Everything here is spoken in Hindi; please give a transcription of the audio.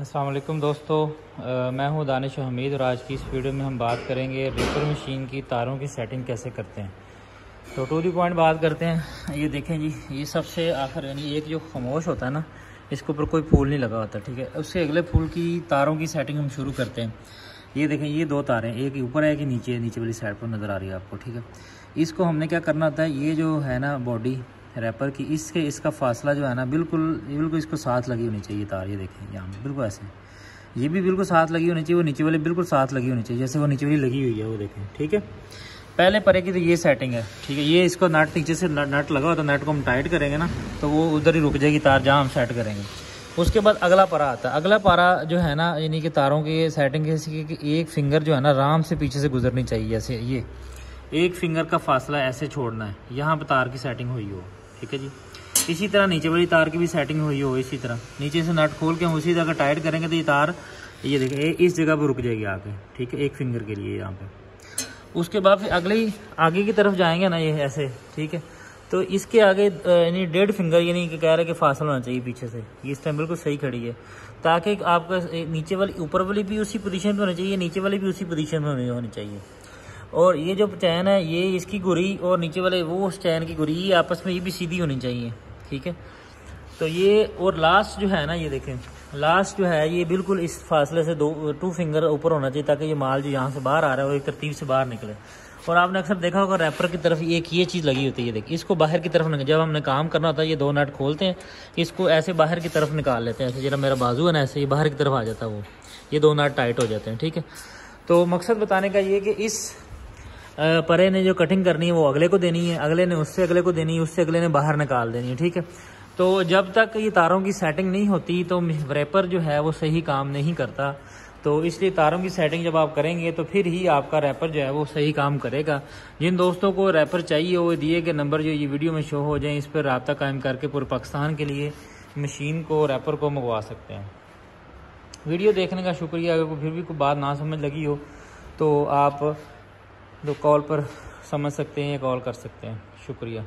असलम दोस्तों आ, मैं हूँ दानिश हमीद और आज की इस वीडियो में हम बात करेंगे रेपर मशीन की तारों की सेटिंग कैसे करते हैं। तो टू दी पॉइंट बात करते हैं ये देखें जी ये सबसे आखिर यानी एक जो खामोश होता है ना इसके ऊपर कोई फूल नहीं लगा होता ठीक है? उससे अगले फूल की तारों की सेटिंग हम शुरू करते हैं। ये देखें ये दो तारें एक ऊपर है कि नीचे नीचे वाली साइड पर नज़र आ रही है आपको ठीक है? इसको हमने क्या करना होता है ये जो है ना बॉडी रैपर की, इसके, इसका फासला जो है ना, बिल्कुल बिल्कुल इसको साथ लगी होनी चाहिए तार, ये देखें, यहाँ पे, बिल्कुल ऐसे। ये भी बिल्कुल साथ लगी होनी चाहिए, वो नीचे वाली बिल्कुल साथ लगी होनी चाहिए, जैसे वो नीचे वाली लगी हुई है, वो देखें, ठीक है? पहले परे की तो ये सेटिंग है, ठीक है? ये इसको नट, नीचे से नट लगा होता है नट को हम टाइट करेंगे ना तो वो उधर ही रुक जाएगी तार, जहाँ हम सेट करेंगे। उसके बाद अगला पारा आता है, अगला पारा जो है ना, यानी कि तारों की सेटिंग ऐसी कि एक फिंगर जो है ना, आराम से पीछे से गुजरनी चाहिए, ऐसे, ये। एक फिंगर का फासला ऐसे छोड़ना है, यहाँ पर तार की सेटिंग हुई हो। ठीक है जी। इसी तरह नीचे वाली तार की भी सेटिंग हुई हो, इसी तरह। नीचे से नट खोल के हम उसी जगह टाइट करेंगे तो ये तार, ये देखिए इस जगह पर रुक जाएगी आके ठीक है, एक फिंगर के लिए यहाँ पे। उसके बाद फिर अगले आगे की तरफ़ जाएँगे ना ये ऐसे, ठीक है। तो इसके आगे यानी डेढ़ फिंगर यानी कह रहे कि फासला होना चाहिए पीछे से। ये इस टाइम बिल्कुल सही खड़ी है। ताकि आपका नीचे वाली, ऊपर वाली भी उसी पोजीशन पे होनी चाहिए, नीचे वाली भी उसी पोजीशन में होनी चाहिए। और ये जो चैन है, ये इसकी गुरी और नीचे वाले वो उस चैन की गुरी आपस में ये भी सीधी होनी चाहिए, ठीक है? तो ये और लास्ट जो है ना, ये देखें लास्ट जो है ये बिल्कुल इस फासले से दो टू फिंगर ऊपर होना चाहिए ताकि ये माल जो यहाँ से बाहर आ रहा है वो एक तरतीब से बाहर निकले। और आपने अक्सर देखा होगा रैपर की तरफ़ एक ये चीज़ लगी होती है, ये देखिए इसको बाहर की तरफ़ जब हमने काम करना होता है, ये दो नट खोलते हैं, इसको ऐसे बाहर की तरफ़ निकाल लेते हैं, ऐसे जरा मेरा बाजू है ना, ऐसे ये बाहर की तरफ़ आ जाता है वो, ये दो नट टाइट हो जाते हैं, ठीक है? तो मकसद बताने का ये कि इस परे ने जो कटिंग करनी है, वो अगले को देनी है, अगले ने उससे अगले को देनी है, उससे अगले ने बाहर निकाल देनी है, ठीक है? तो जब तक ये तारों की सेटिंग नहीं होती तो रैपर जो है, वो सही काम नहीं करता। तो इसलिए तारों की सेटिंग जब आप करेंगे तो फिर ही आपका रैपर जो है, वो सही काम करेगा। जिन दोस्तों को रैपर चाहिए, वो दिए गए नंबर जो ये वीडियो में शो हो जाए, इस पर रबता कायम करके पूरे पाकिस्तान के लिए मशीन को रैपर को मंगवा सकते हैं। वीडियो देखने का शुक्रिया, अगर फिर भी कोई बात ना समझ लगी हो तो आप तो कॉल पर समझ सकते हैं या कॉल कर सकते हैं। शुक्रिया।